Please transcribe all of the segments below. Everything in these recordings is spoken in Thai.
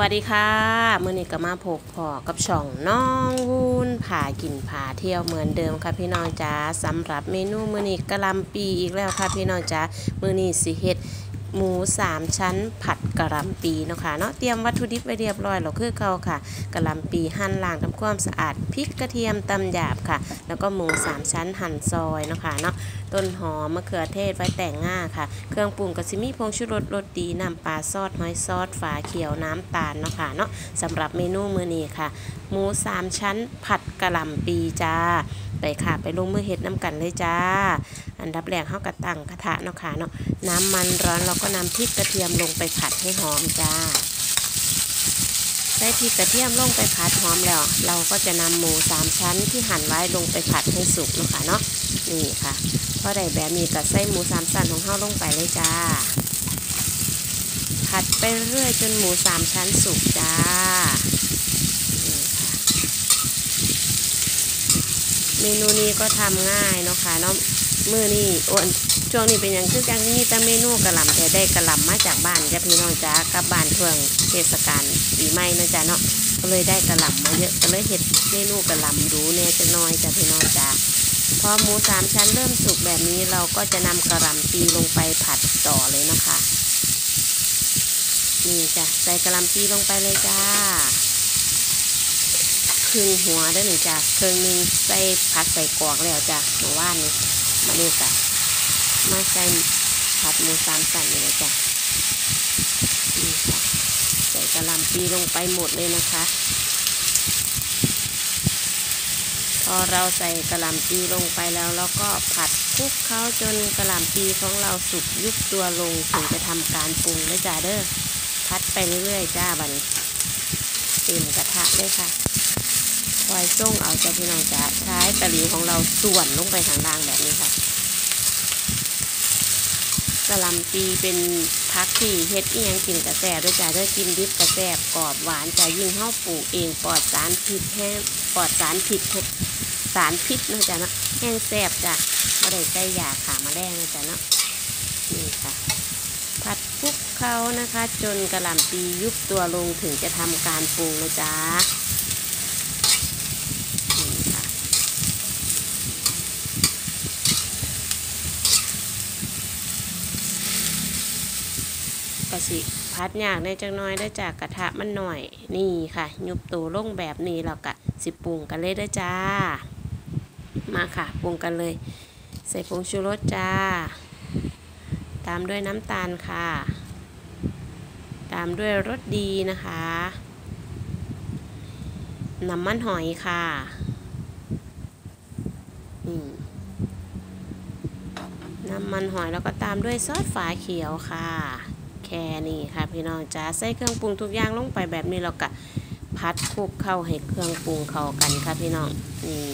วัสดีค่ะมื่อนี้ก็มาพกพอกับช่องน้องวุ้นผากินผาเที่ยวเหมือนเดิมค่ะพี่น้องจ้าสำหรับเมนูมื่อนี้กะลำปีอีกแล้วค่ะพี่น้องจ้ามื่อนี้สิเฮ็ด หมูสามชั้นผัดกะหล่ำปีเนาะค่ะเนาะเตรียมวัตถุดิบไว้เรียบร้อยแล้วคือเก่าค่ะกะหล่ำปีหั่นล้างทำความสะอาดพริกกระเทียมตำหยาบค่ะ แล้วก็หมูสามชั้นหั่นซอยเนาะค่ะเนาะต้นหอมมะเขือเทศไว้แต่งง่าค่ะ เครื่องปรุงก็สิมีผงชูรสรสดีน้ำปลาซอสหอยซอสฝาเขียวน้ำตาลเนาะค่ะเนาะสำหรับเมนูมื้อนี้ค่ะ หมูสามชั้นผัดกะหล่ำปีจ้าไปค่ะไปลงมือเฮ็ดน้ำกันเลยจ้าอันดับแรกเฮากระตั้งกระทะเนาะค่ะเนาะน้ำมันร้อนเราก็นำพริกกระเทียมลงไปผัดให้หอมจ้าได้พริกกระเทียมลงไปผัดหอมแล้ว เราก็จะนำหมูสามชั้นที่หั่นไว้ลงไปผัดให้สุกเนาะค่ะเนาะนี่ค่ะพอได้แบบนี้ก็ใส่หมูสามชั้นของเฮาลงไปเลยจ้า ผัดไปเรื่อยจนหมูสามชั้นสุกจ้าเมนูนี้ก็ทำง่ายเนาะค่ะเนาะ มือนี่อ้นช่วงนี้เป็นอย่างคือจังมีแต่เมนูกระหล่ำแต่ได้กระหล่ำมาจากบ้านจ้ะพี่น้องจ้ากลับบ้านช่วงเทศกาลปีใหม่นะจ๊ะเนาะก็เลยได้กระหล่ำมาเยอะก็เลยเห็ดเมนูกระหล่ำรู้แน่จะน้อยจ้ะพี่น้องจ้าพอหมูสามชั้นเริ่มสุกแบบนี้เราก็จะนำกระหล่ำปีลงไปผัดต่อเลยนะคะนี่จ้ะใส่กระหลำปีลงไปเลยจ้าครึ่งหัวได้หนึ่งจ้ะครึ่งหนึงใส่ผัดใส่กรอกแล้วจ้ะเมื่านนี้มา นี่จ้ะมาใส่ผัดหมูสามสันนี่เลยจ้ะนี่ค่ะใส่กระหลำปีลงไปหมดเลยนะคะ พอเราใส่กระหล่ำปีลงไปแล้วเราก็ผัดคลุกเคล้าจนกระหล่ำปีของเราสุกยุบตัวลงถึงจะทำการปรุงเลยจ้าเด้อพัดไปเรื่อยๆจ้าบันเต็มกระทะเลยค่ะ คอยส่งเอาจ้าพี่น้องจ้าใช้ตะหลิวของเราส่วนลงไปทางล่างแบบนี้ค่ะกระลำปีเป็นพักที่เฮ็ดเอียงกินกระแสด้วยจ้าด้อกินดิบกระแสบกรอบหวานจ้ายิ่งเฮาปลูกเองปลอดสารพิษแห้งปลอดสารพิษสารพิษนะจ้าเนาะแห้งแซบจ้าไม่ได้ใส่ยาขามาแดงนะจ้าเนาะนี่ค่ะ ผัดคลุกเคล้านะคะ จนกระหล่ำปียุบตัวลงถึงจะทำการปรุงนะจ๊ะนี่ค่ะ กะสิพัดยากได้จังน้อยได้จากกระทะมันหน่อย นี่ค่ะ ยุบตัวลงแบบนี้แล้วก็สิปรุงกันเลยได้จ้า มาค่ะปรุงกันเลย ใส่ผงชูรสจ้า ตามด้วยน้ำตาลค่ะ ตามด้วยรสดีนะคะ น้ำมันหอยค่ะอืมน้ำมันหอยแล้วก็ตามด้วยซอสฝาเขียวค่ะ แค่นี้ค่ะพี่น้องจ้าใส่เครื่องปรุงทุกอย่างลงไปแบบนี้แล้วก็พัดคลุกเข้าให้เครื่องปรุงเข้ากันค่ะพี่น้องนี่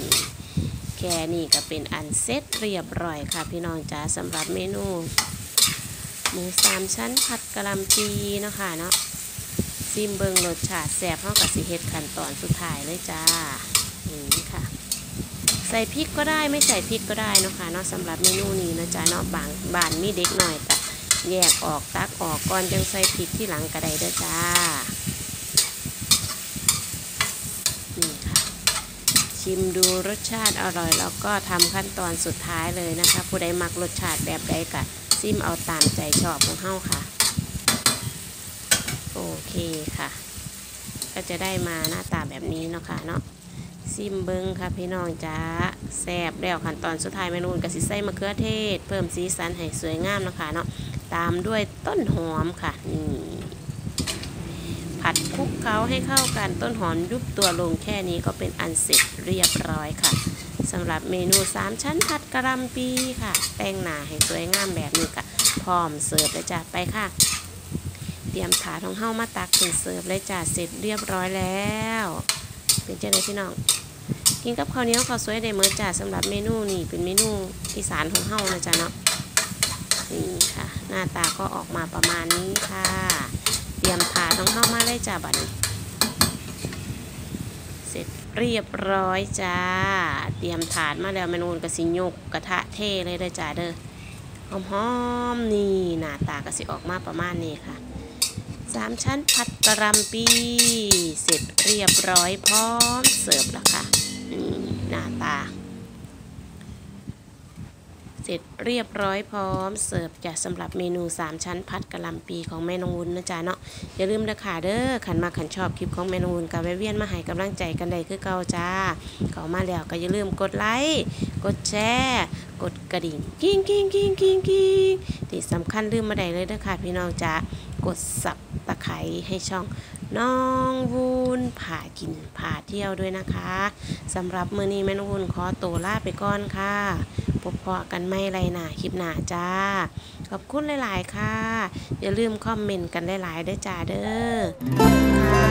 แค่นี้ก็เป็นอันเสร็จเรียบร้อยค่ะพี่น้องจ้าสำหรับเมนูหมูสามชั้นผัดกะหล่ำปีเนาะค่ะเนาะซิมเบิงรสชาติแซ่บเท่ากับสิเฮ็ดขั้นตอนสุดท้ายเลยจ้านี่ค่ะ ใส่พริกก็ได้ไม่ใส่พริกก็ได้เนาะค่ะเนาะสำหรับเมนูนี้นะจ๊ะเนาะบางบ้านมีเด็กหน่อยแต่ แยกออกตักออกก่อนจังใส่พริกที่หลังก็ไดเด้อจ้า นี่ค่ะ ชิมดูรสชาติอร่อย แล้วก็ทำขั้นตอนสุดท้ายเลยนะคะ ผู้ใดมักรสชาติแบบใดก็ซิมเอาตามใจชอบของเฮาค่ะ โอเคค่ะ ก็จะได้มาหน้าตาแบบนี้เนาะค่ะเนาะซิมเบิ้งค่ะพี่น้องจ้าแซบแล้วขั้นตอนสุดท้ายเมนูกสิใส่มะเขือเทศ เพิ่มสีสันให้สวยงามเนาะค่ะเนาะ ตามด้วยต้นหอมค่ะนี่ผัดคลุกเคล้าให้เข้ากันต้นหอมยุบตัวลงแค่นี้ก็เป็นอันเสร็จเรียบร้อยค่ะสำหรับเมนู 3 ชั้นผัดกระลำปีค่ะแต่งหน้าให้สวยงามแบบนี้ก็พร้อมเสิร์ฟเลยจ้ะไปค่ะ เตรียมถาดของเฮามาตักเป็นเสิร์ฟเลยจ้ะเสร็จเรียบร้อยแล้ว เป็นเจ้าไหนพี่น้องกินกับข้าวเหนียวข้าวสวยได้เมื่อจ้ะสำหรับเมนูนี่เป็นเมนูอีสานของเฮานะจ๊ะเนาะนี่ หน้าตาก็ออกมาประมาณนี้ค่ะ เตรียมถาดของเฮามาเลยจ้ะบัดนี้ เสร็จเรียบร้อยจ้า เตรียมถาดมาแล้วเมนูกระสิยกกระทะเทเลยเด้จ้าเด้อหอมๆนี่หน้าตากระสิออกมาประมาณนี้ค่ะสามชั้นผัดกระหลำปีเสร็จเรียบร้อยพร้อมเสิร์ฟแล้วค่ะ นี่หน้าตา เสร็จเรียบร้อยพร้อมเสิร์ฟจะสำหรับเมนู 3 ชั้นพัดกะหล่ำปีของแม่นงวุ้นนะจ๊ะเนาะอย่าลืมนะค่ะเด้อขันมาขันชอบคลิปของแม่นงวุ้นกับแวเวียนมาให้กำลังใจกันได้คือเก่าจ้าเข้ามาแล้วก็อย่าลืมกดไลค์กดแชร์กดกระดิ่งกิ้งกิ้งกิ้งกิ้งกิ้งที่สำคัญลืมมาได้เลยนะค่ะพี่น้องจ้ากดสับตะไคร้ให้ช่องน้องวุ้นผ่ากินผ่าเที่ยวด้วยนะคะสำหรับมื้อนี้แม่นงวุ้นขอตัวลาไปก่อนค่ะ พบเพาะกันไม่ไรหนาคลิปหนาจ้า ขอบคุณหลาย ๆ ค่ะ อย่าลืมคอมเมนต์กันหลายๆด้วยจ้าเด้อค่ะ